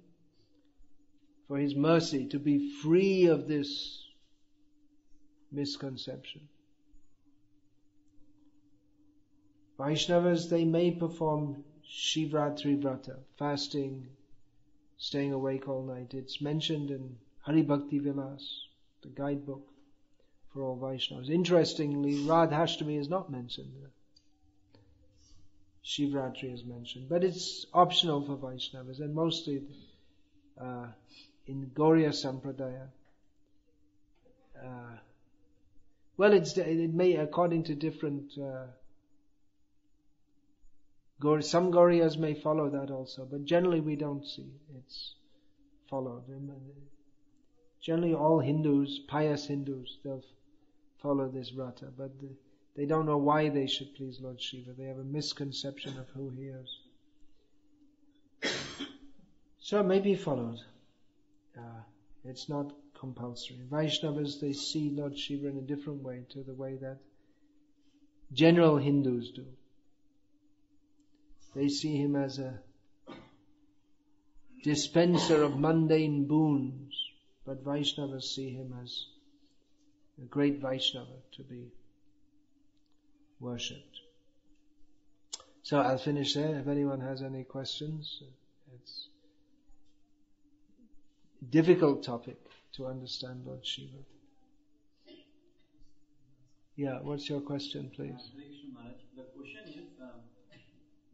for his mercy to be free of this misconception. Vaishnavas, they may perform Shivratri Vrata, fasting, staying awake all night. It's mentioned in Hari Bhakti Vilas, the guidebook for all Vaishnavas. Interestingly, Radhashtami is not mentioned there. Shivratri is mentioned, but it's optional for Vaishnavas and mostly uh, in Gauriya Sampradaya. Uh, well, it's it may according to different uh, some Gauriyas may follow that also, but generally we don't see it's followed. Generally, all Hindus, pious Hindus, they'll follow this Vrata, but they don't know why they should please Lord Shiva. They have a misconception of who he is. So it may be followed. Uh, it's not compulsory. Vaishnavas, they see Lord Shiva in a different way to the way that general Hindus do. They see him as a dispenser of mundane boons, but Vaishnavas see him as a great Vaishnava to be worshipped. So I'll finish there. If anyone has any questions, it's a difficult topic to understand Lord Shiva. Yeah, what's your question, please? The question is, um,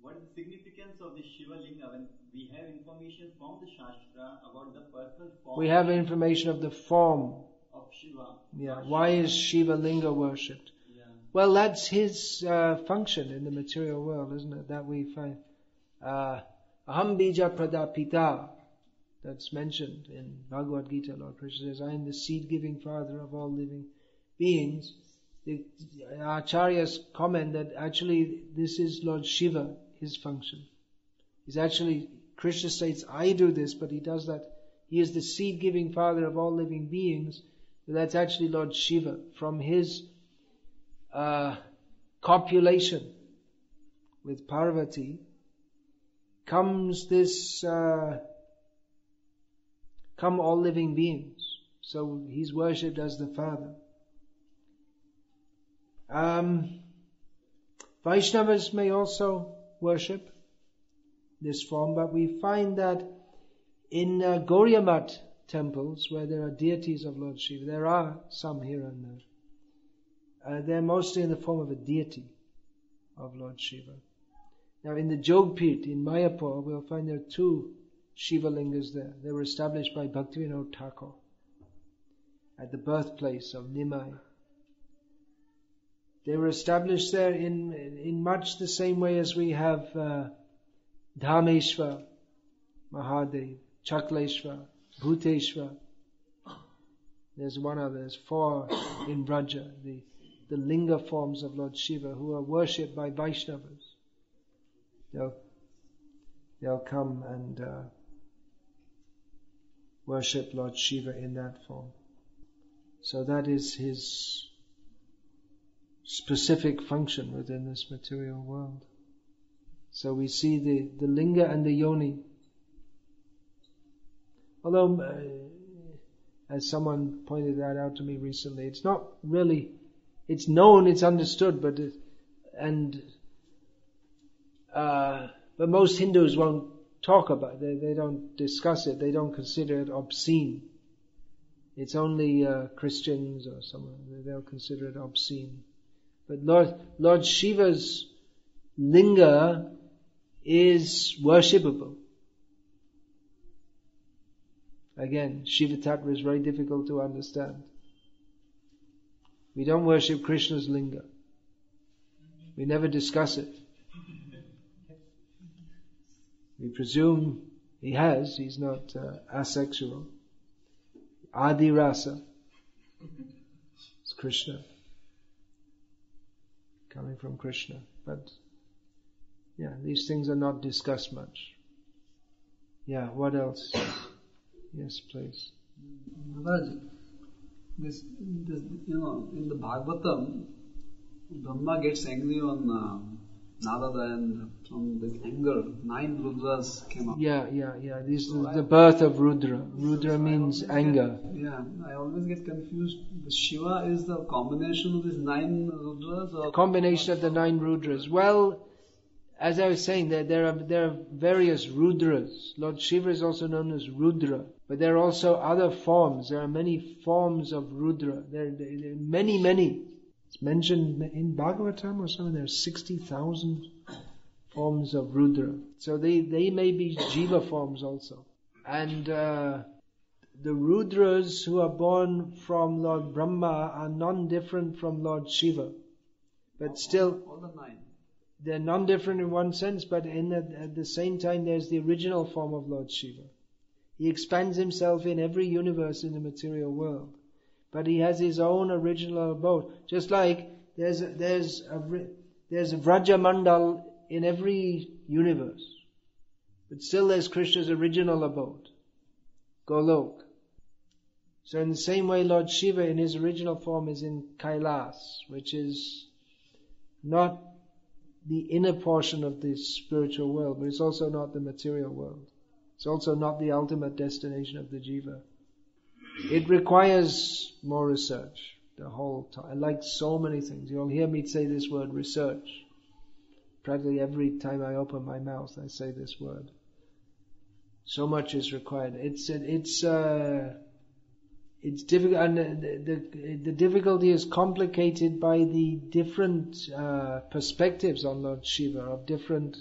what is the significance of the Shiva Linga when we have information from the Shastra about the personal form? We have information of the form of Shiva. Yeah. Why is Shiva Linga worshipped? Well, that's his uh, function in the material world, isn't it? That we find. Uh, Aham bija pradapita. That's mentioned in Bhagavad Gita. Lord Krishna says, I am the seed-giving father of all living beings. The acharyas comment that actually this is Lord Shiva his function. He's actually, Krishna states, I do this, but he does that. He is the seed giving father of all living beings. That's actually Lord Shiva. From his uh, copulation with Parvati comes this, uh, come all living beings. So he's worshipped as the father. Um, Vaishnavas may also worship, this form, but we find that in uh, Gauriya temples, where there are deities of Lord Shiva, there are some here and there. Uh, they're mostly in the form of a deity of Lord Shiva. Now in the Jogpit in Mayapur, we'll find there are two Shiva lingas there. They were established by Bhaktivinoda Thakur at the birthplace of Nimai. They were established there in, in much the same way as we have uh, Dhameshwar, Mahadev, Chakleshwar, Bhuteshwar. There's one other, there's four in Vraja, the, the linga forms of Lord Shiva who are worshipped by Vaishnavas. They'll, they'll come and uh, worship Lord Shiva in that form. So that is his specific function within this material world. So we see the, the linga and the yoni. Although, uh, as someone pointed that out to me recently, it's not really, it's known, it's understood, but, and, uh, but most Hindus won't talk about it, they, they don't discuss it, they don't consider it obscene. It's only uh, Christians or someone, they'll consider it obscene. But Lord, Lord Shiva's linga is worshipable. Again, Shiva Tattva is very difficult to understand. We don't worship Krishna's linga. We never discuss it. We presume he has, he's not uh, asexual. Adi Rasa. It's Krishna. Coming from Krishna. But yeah, these things are not discussed much. Yeah, what else? Yes, please. This, this, you know, in the Bhagavatam, Brahma gets angry on uh, Narada and from this anger, nine Rudras came up. Yeah, yeah, yeah. This is the birth of Rudra. Rudra So means anger. Get, yeah, I always get confused. The Shiva is the combination of these nine Rudras or Combination of the nine Rudras. Well, as I was saying, there, there are there are various Rudras. Lord Shiva is also known as Rudra, but there are also other forms. There are many forms of Rudra. There, there, there are many, many. It's mentioned in Bhagavatam or something. There are sixty thousand forms of Rudra. So they they may be Jiva forms also, and. Uh, the Rudras who are born from Lord Brahma are non-different from Lord Shiva. But still, all the nine. They're non-different in one sense, but in at the same time, there's the original form of Lord Shiva. He expands himself in every universe in the material world, but he has his own original abode. Just like there's a, there's a there's a Vraja Mandal in every universe, but still there's Krishna's original abode, Golok. So in the same way, Lord Shiva in his original form is in Kailas, which is not the inner portion of the spiritual world, but it's also not the material world. It's also not the ultimate destination of the jiva. It requires more research the whole time. Like so many things. You'll hear me say this word research. Practically every time I open my mouth, I say this word. So much is required. It's, it's, uh, it's difficult, and the, the, the difficulty is complicated by the different uh, perspectives on Lord Shiva of different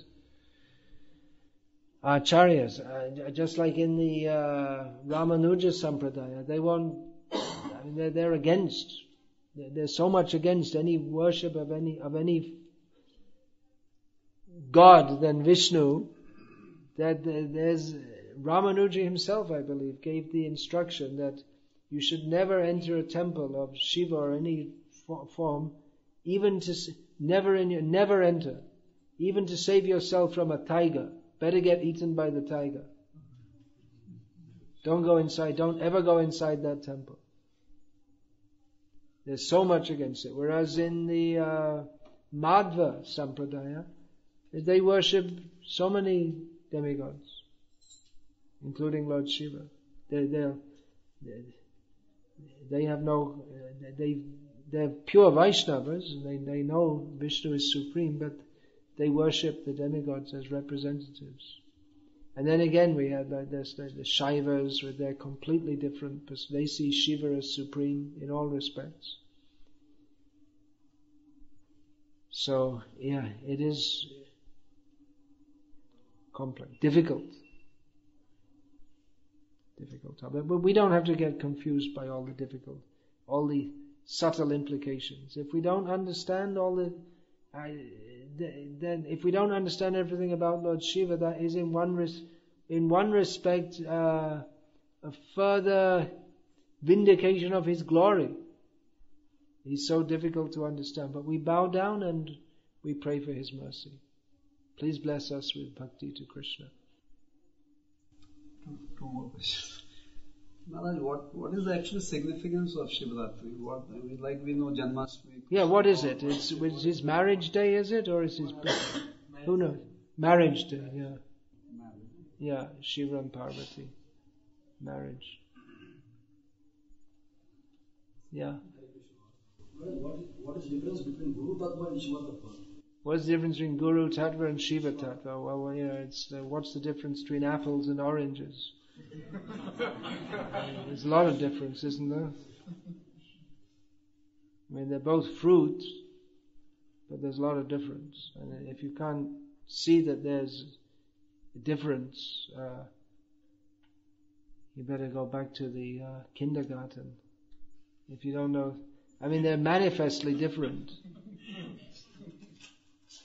acharyas. Uh, just like in the uh, Ramanuja Sampradaya, they want, I mean, they're, they're against. There's so much against any worship of any of any god than Vishnu that there's Ramanuja himself, I believe, gave the instruction that you should never enter a temple of Shiva or any form, even to never in your, never enter, even to save yourself from a tiger. Better get eaten by the tiger. Don't go inside. Don't ever go inside that temple. There's so much against it. Whereas in the uh, Madhva Sampradaya, they worship so many demigods, including Lord Shiva. They, they're, they're they have no, they, they're pure Vaishnavas, and they, they know Vishnu is supreme, but they worship the demigods as representatives. And then again we have the, the, the Shaivas their completely different, they see Shiva as supreme in all respects. So, yeah, it is complex, difficult difficult topic. But we don't have to get confused by all the difficult, all the subtle implications. If we don't understand all the, uh, then if we don't understand everything about Lord Shiva, that is in one res- in one respect uh, a further vindication of His glory. He's so difficult to understand, but we bow down and we pray for His mercy. Please bless us with bhakti to Krishna. Two, two more questions. Maharaj, what, what is the actual significance of Shivaratri? What, I mean, like we know Janmashtami. Yeah, what is it? It's, it's his marriage day, is it? Or is his birthday? Who knows? Marriage day, yeah. Marriage. Yeah, Shiva and Parvati. Marriage. Yeah. What, what is the difference between Guru Tattva and Shiva Tattva? What's the difference between Guru Tattva and Shiva Tattva? Well, well know, it's uh, what's the difference between apples and oranges? There's a lot of difference, isn't there? I mean, they're both fruits, but there's a lot of difference. And if you can't see that there's a difference, uh, you better go back to the uh, kindergarten. If you don't know, I mean, they're manifestly different,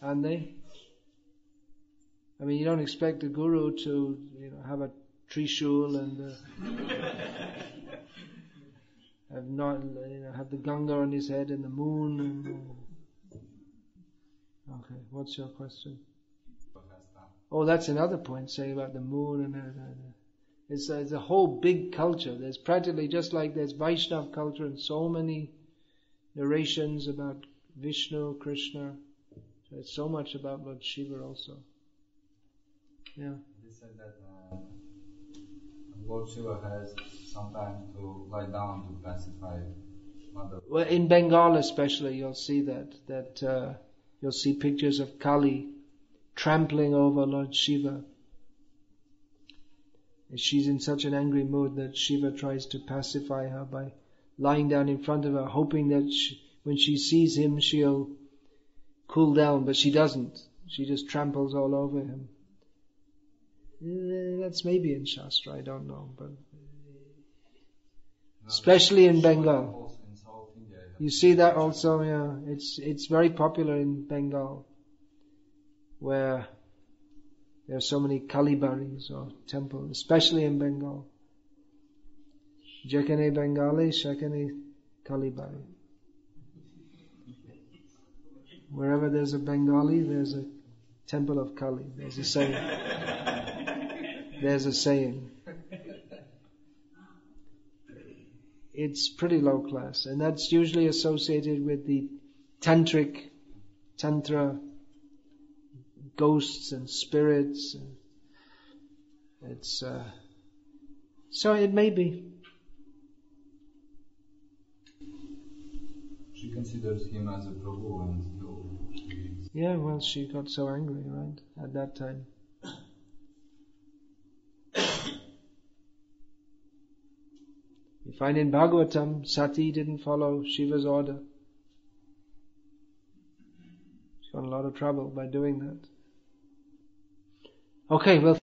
aren't they? I mean, you don't expect a guru to, you know, have a trishul and uh, have not, you know, have the Ganga on his head and the moon. And, uh, okay, what's your question? Oh, that's another point. Say about the moon and. Uh, uh, it's a, it's a whole big culture. There's practically just like there's Vaishnav culture and so many narrations about Vishnu, Krishna. So it's so much about Lord Shiva also. Yeah. They said that uh, Lord Shiva has some time to lie down to pacify mother. Well, in Bengal especially, you'll see that that uh, you'll see pictures of Kali trampling over Lord Shiva. And she's in such an angry mood that Shiva tries to pacify her by lying down in front of her, hoping that she, when she sees him, she'll cool down, but she doesn't. She just tramples all over him. Eh, That's maybe in Shastra, I don't know, but especially in Bengal. Also in South India. You see that also, yeah. It's it's very popular in Bengal, where there are so many Kalibaris or temples, especially in Bengal. Jekane Bengali, Shekane Kalibari. Wherever there's a Bengali, there's a temple of Kali. There's a saying. There's a saying. It's pretty low class, and that's usually associated with the tantric, tantra, ghosts and spirits. It's uh, so it may be. She considers him as a Prabhu and Yeah, well, she got so angry, right, at that time. You find in Bhagavatam, Sati didn't follow Shiva's order. She got a lot of trouble by doing that. Okay, well.